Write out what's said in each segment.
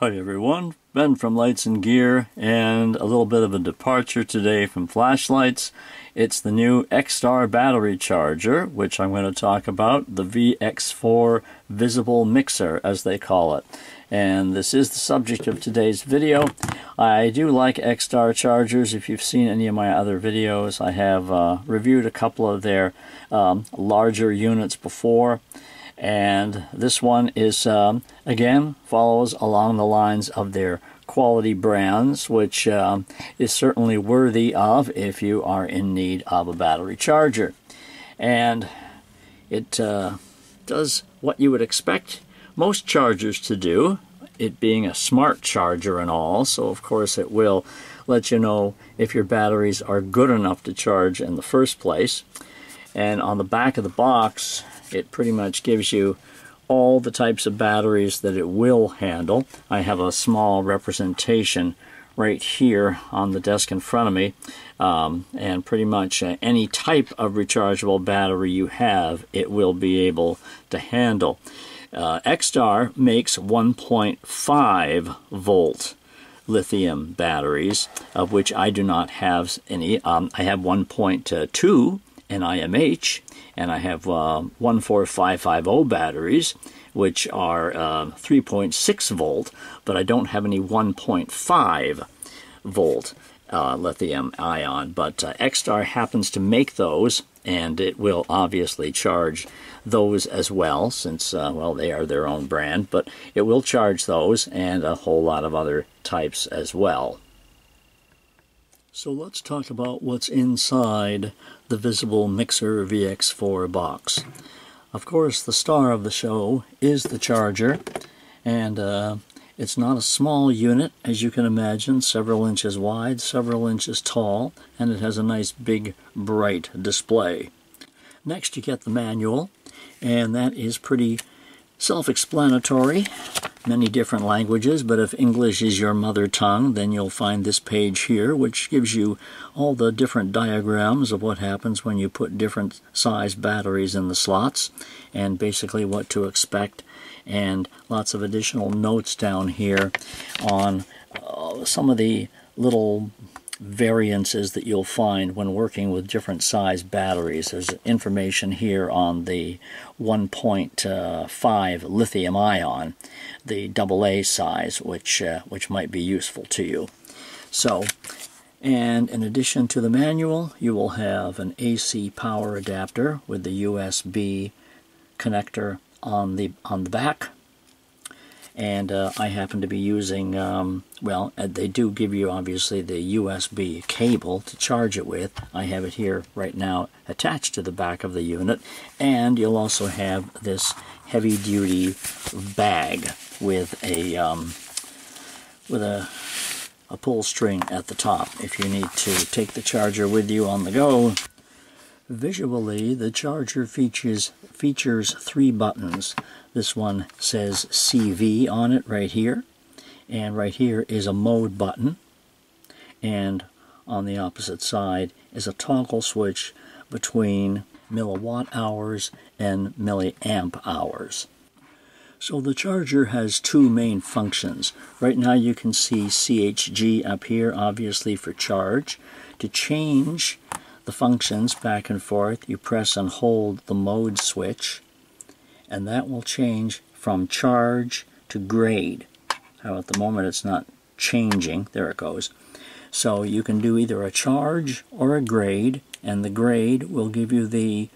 Hi everyone, Ben from Lights and Gear, and a little bit of a departure today from flashlights. It's the new XTAR battery charger, which I'm going to talk about, the VX4 Visible Mixer, as they call it. And this is the subject of today's video. I do like XTAR chargers. If you've seen any of my other videos, I have uh, reviewed a couple of their um, larger units before and this one is um, again follows along the lines of their quality brands which um, is certainly worthy of if you are in need of a battery charger. And it uh, does what you would expect most chargers to do it being a smart charger and all. So of course it will let you know if your batteries are good enough to charge in the first place. And on the back of the box it pretty much gives you all the types of batteries that it will handle. I have a small representation right here on the desk in front of me um, and pretty much uh, any type of rechargeable battery you have it will be able to handle. Uh, XTAR makes 1.5 volt lithium batteries of which I do not have any. Um, I have 1.2 NIMH and I have uh, 14550 batteries, which are uh, 3.6 volt, but I don't have any 1.5 volt uh, lithium ion. But uh, XTAR happens to make those, and it will obviously charge those as well, since, uh, well, they are their own brand, but it will charge those and a whole lot of other types as well. So let's talk about what's inside the Visible Mixer VX4 box. Of course, the star of the show is the charger, and uh, it's not a small unit, as you can imagine, several inches wide, several inches tall, and it has a nice big bright display. Next you get the manual, and that is pretty self-explanatory many different languages, but if English is your mother tongue, then you'll find this page here, which gives you all the different diagrams of what happens when you put different size batteries in the slots, and basically what to expect, and lots of additional notes down here on uh, some of the little variances that you'll find when working with different size batteries. There's information here on the 1.5 lithium ion, the AA size, which, uh, which might be useful to you. So, and in addition to the manual, you will have an AC power adapter with the USB connector on the on the back and uh, I happen to be using, um, well, uh, they do give you obviously the USB cable to charge it with. I have it here right now attached to the back of the unit, and you'll also have this heavy-duty bag with a um, with a a pull string at the top if you need to take the charger with you on the go. Visually, the charger features features three buttons. This one says CV on it right here. And right here is a mode button. And on the opposite side is a toggle switch between milliwatt hours and milliamp hours. So the charger has two main functions. Right now you can see CHG up here, obviously for charge. To change the functions back and forth, you press and hold the mode switch and that will change from charge to grade. How at the moment it's not changing. There it goes. So you can do either a charge or a grade, and the grade will give you the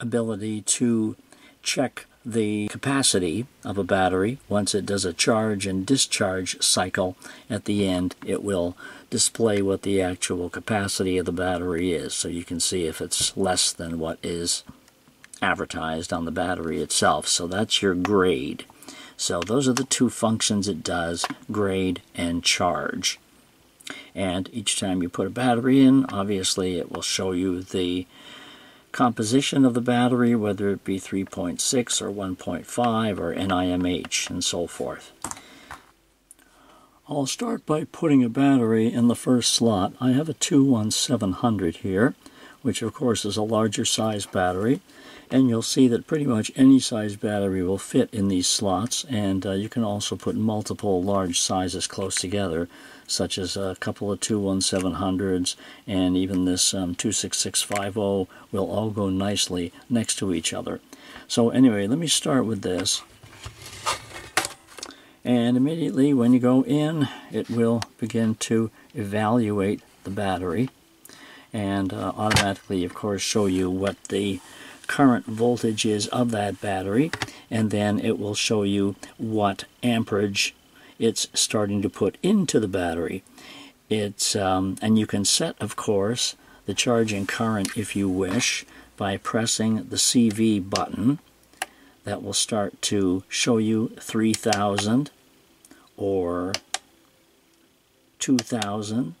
ability to check the capacity of a battery. Once it does a charge and discharge cycle at the end, it will display what the actual capacity of the battery is. So you can see if it's less than what is advertised on the battery itself. So that's your grade. So those are the two functions it does, grade and charge. And each time you put a battery in, obviously it will show you the composition of the battery, whether it be 3.6 or 1.5 or NIMH and so forth. I'll start by putting a battery in the first slot. I have a 21700 here, which of course is a larger size battery and you'll see that pretty much any size battery will fit in these slots and uh, you can also put multiple large sizes close together such as a couple of 21700s and even this um, 26650 will all go nicely next to each other. So anyway, let me start with this. And immediately when you go in, it will begin to evaluate the battery and uh, automatically, of course, show you what the current voltage is of that battery and then it will show you what amperage it's starting to put into the battery. It's um, and you can set, of course, the charging current if you wish by pressing the CV button. That will start to show you 3000 or 2000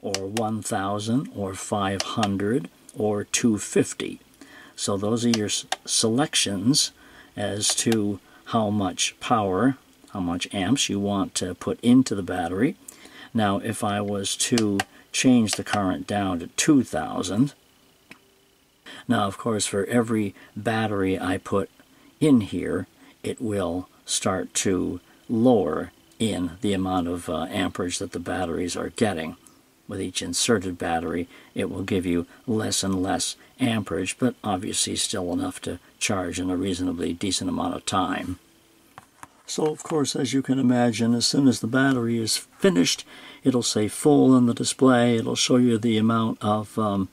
or 1000 or 500 or 250. So those are your selections as to how much power how much amps you want to put into the battery. Now if I was to change the current down to 2000, now of course for every battery I put in here, it will start to lower in the amount of uh, amperage that the batteries are getting. With each inserted battery, it will give you less and less amperage, but obviously still enough to charge in a reasonably decent amount of time. So of course, as you can imagine, as soon as the battery is finished, it'll say full on the display. It'll show you the amount of um,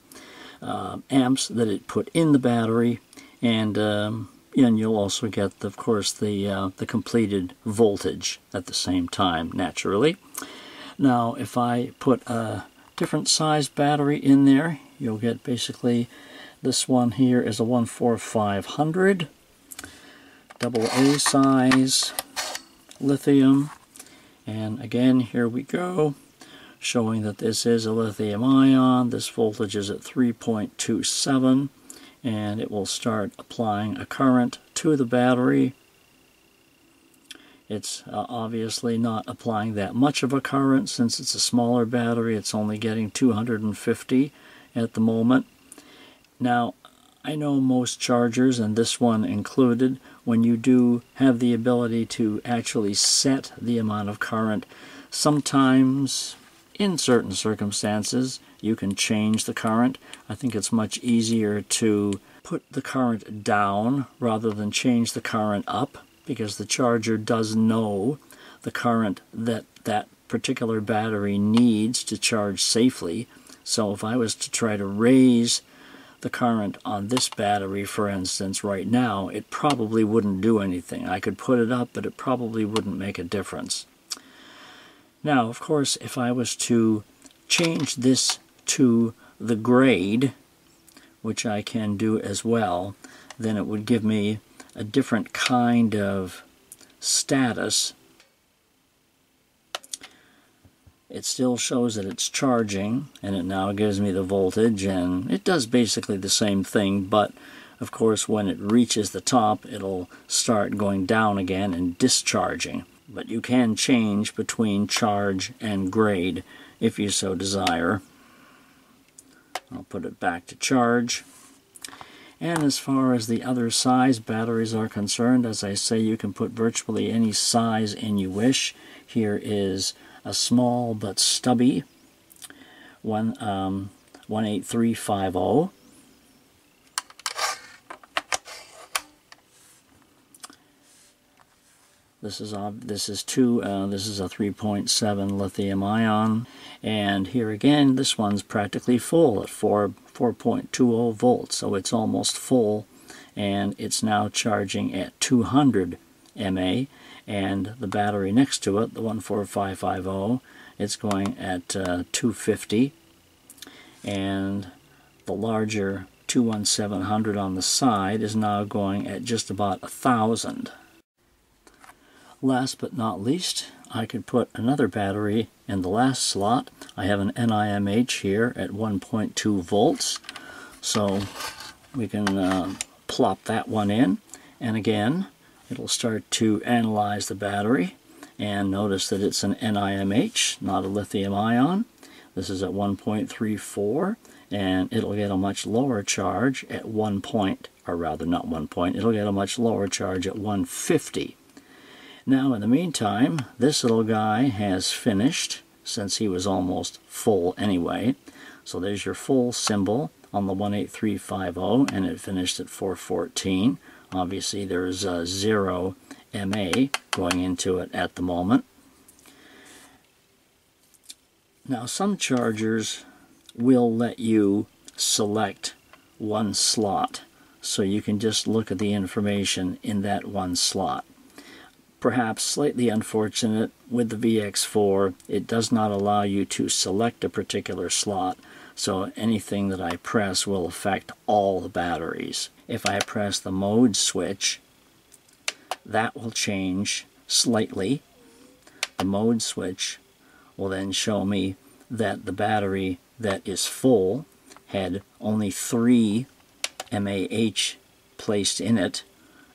uh, amps that it put in the battery, and um, and you'll also get, of course, the uh, the completed voltage at the same time, naturally. Now, if I put a different size battery in there, you'll get basically this one here is a 14500 double A size lithium. And again, here we go, showing that this is a lithium ion. This voltage is at 3.27, and it will start applying a current to the battery. It's uh, obviously not applying that much of a current since it's a smaller battery. It's only getting 250 at the moment. Now, I know most chargers, and this one included, when you do have the ability to actually set the amount of current, sometimes in certain circumstances you can change the current. I think it's much easier to put the current down rather than change the current up because the charger does know the current that that particular battery needs to charge safely. So if I was to try to raise the current on this battery, for instance, right now, it probably wouldn't do anything. I could put it up, but it probably wouldn't make a difference. Now, of course, if I was to change this to the grade, which I can do as well, then it would give me a different kind of status it still shows that it's charging and it now gives me the voltage and it does basically the same thing but of course when it reaches the top it'll start going down again and discharging. But you can change between charge and grade if you so desire. I'll put it back to charge and as far as the other size batteries are concerned as I say you can put virtually any size in you wish here is a small but stubby one um, 18350. This is this is two. Uh, this is a 3.7 lithium ion, and here again, this one's practically full at 4 4.20 volts, so it's almost full, and it's now charging at 200 mA and the battery next to it, the 14550, it's going at uh, 250 and the larger 21700 on the side is now going at just about a thousand. Last but not least, I could put another battery in the last slot. I have an NIMH here at 1.2 volts, so we can uh, plop that one in. And again, it'll start to analyze the battery and notice that it's an NIMH, not a lithium ion. This is at 1.34 and it'll get a much lower charge at one point, or rather not one point, it'll get a much lower charge at 150. Now in the meantime, this little guy has finished, since he was almost full anyway. So there's your full symbol on the 18350, and it finished at 414. Obviously there's uh, a zero MA going into it at the moment. Now some chargers will let you select one slot so you can just look at the information in that one slot. Perhaps slightly unfortunate with the VX4 it does not allow you to select a particular slot so anything that I press will affect all the batteries. If I press the mode switch that will change slightly. The mode switch will then show me that the battery that is full had only three MAH placed in it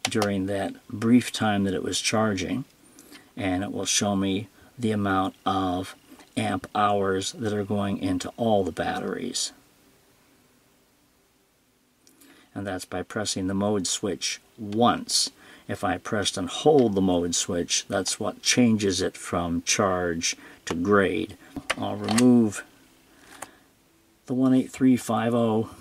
during that brief time that it was charging and it will show me the amount of amp hours that are going into all the batteries. And that's by pressing the mode switch once. If I pressed and hold the mode switch that's what changes it from charge to grade. I'll remove the 18350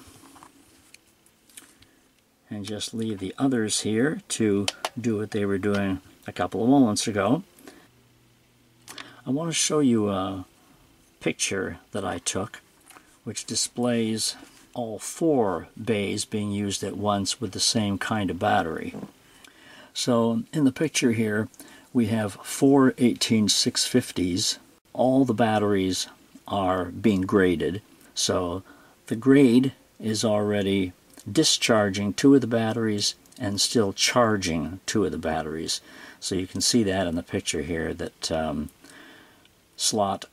and just leave the others here to do what they were doing a couple of moments ago. I want to show you a picture that I took which displays all four bays being used at once with the same kind of battery. So in the picture here we have four 18650s. All the batteries are being graded so the grade is already discharging two of the batteries and still charging two of the batteries. So you can see that in the picture here that um, slot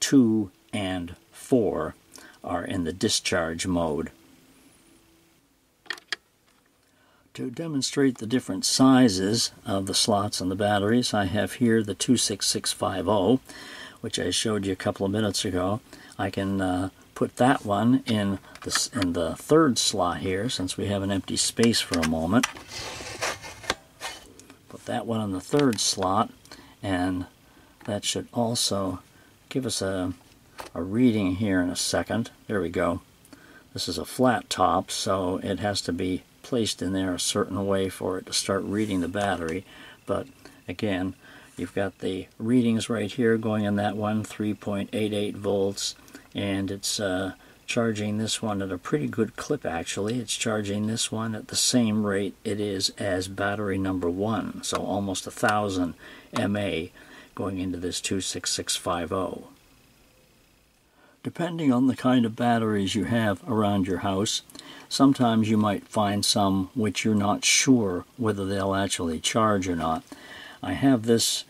2 and 4 are in the discharge mode. To demonstrate the different sizes of the slots on the batteries, I have here the 26650, which I showed you a couple of minutes ago. I can uh, put that one in the, in the third slot here since we have an empty space for a moment. Put that one in the third slot and that should also give us a, a reading here in a second. There we go. This is a flat top so it has to be placed in there a certain way for it to start reading the battery but again you've got the readings right here going in that one 3.88 volts and it's uh, charging this one at a pretty good clip actually. It's charging this one at the same rate it is as battery number one, so almost a thousand mA going into this 26650. Depending on the kind of batteries you have around your house, sometimes you might find some which you're not sure whether they'll actually charge or not. I have this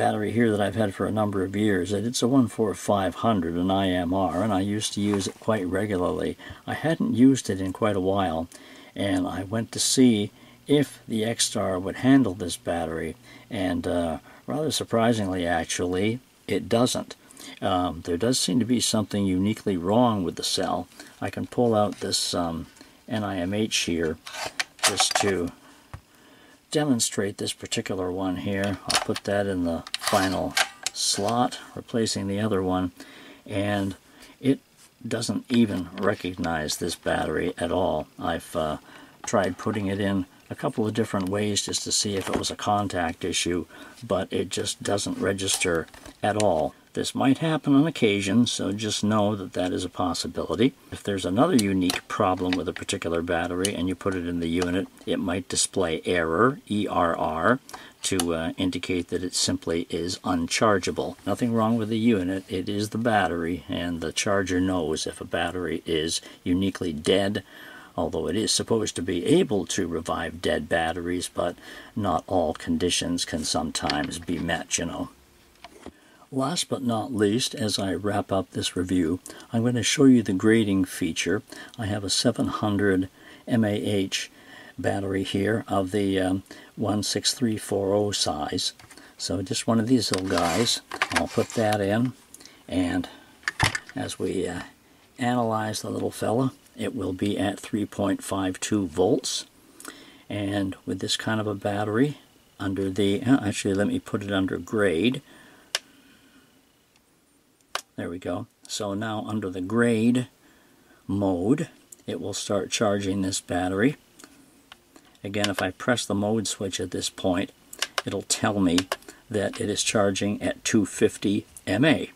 battery here that I've had for a number of years. It's a 14500, an IMR, and I used to use it quite regularly. I hadn't used it in quite a while, and I went to see if the XTAR would handle this battery, and uh, rather surprisingly, actually, it doesn't. Um, there does seem to be something uniquely wrong with the cell. I can pull out this um, NIMH here just to demonstrate this particular one here. I'll put that in the final slot, replacing the other one, and it doesn't even recognize this battery at all. I've uh, tried putting it in a couple of different ways just to see if it was a contact issue, but it just doesn't register at all. This might happen on occasion, so just know that that is a possibility. If there's another unique problem with a particular battery and you put it in the unit, it might display error, ERR, to uh, indicate that it simply is unchargeable. Nothing wrong with the unit, it is the battery, and the charger knows if a battery is uniquely dead, although it is supposed to be able to revive dead batteries, but not all conditions can sometimes be met, you know. Last but not least, as I wrap up this review, I'm going to show you the grading feature. I have a 700 mAh battery here of the um, 16340 size. So just one of these little guys. I'll put that in and as we uh, analyze the little fella, it will be at 3.52 volts. And with this kind of a battery, under the, uh, actually let me put it under grade. There we go. So now under the grade mode, it will start charging this battery. Again, if I press the mode switch at this point, it'll tell me that it is charging at 250 mA.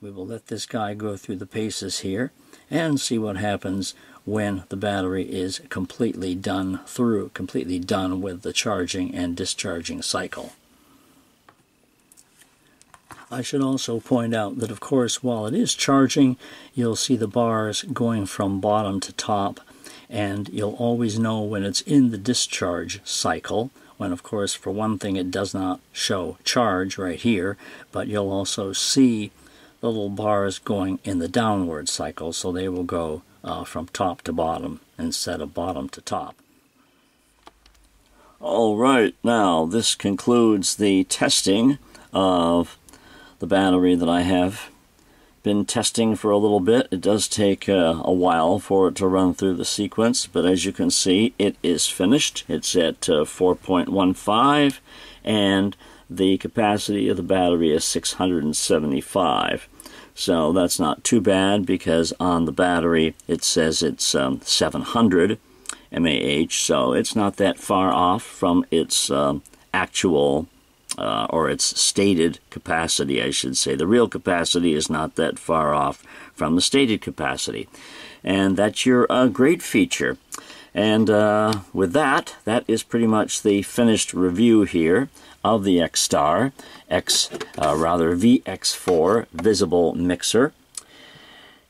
We will let this guy go through the paces here and see what happens when the battery is completely done through, completely done with the charging and discharging cycle. I should also point out that of course while it is charging you'll see the bars going from bottom to top and you'll always know when it's in the discharge cycle when of course for one thing it does not show charge right here but you'll also see the little bars going in the downward cycle so they will go uh, from top to bottom instead of bottom to top. All right, now this concludes the testing of the battery that I have been testing for a little bit. It does take uh, a while for it to run through the sequence, but as you can see, it is finished. It's at uh, 4.15, and the capacity of the battery is 675. So that's not too bad because on the battery it says it's um, 700 mAh, so it's not that far off from its um, actual uh, or its stated capacity, I should say. The real capacity is not that far off from the stated capacity. And that's your uh, grade feature. And uh, with that, that is pretty much the finished review here of the XTAR, X, uh, rather VX4 visible mixer.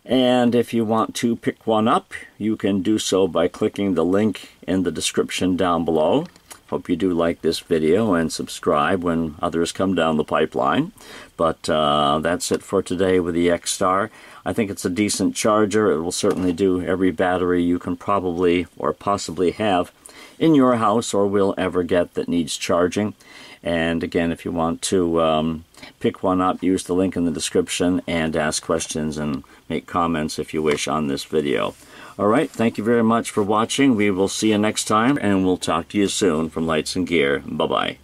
And if you want to pick one up, you can do so by clicking the link in the description down below. Hope you do like this video and subscribe when others come down the pipeline. But uh, that's it for today with the XTAR. I think it's a decent charger. It will certainly do every battery you can probably or possibly have in your house or will ever get that needs charging. And again, if you want to um, pick one up, use the link in the description and ask questions and make comments if you wish on this video. All right, thank you very much for watching. We will see you next time, and we'll talk to you soon from Lights and Gear. Bye-bye.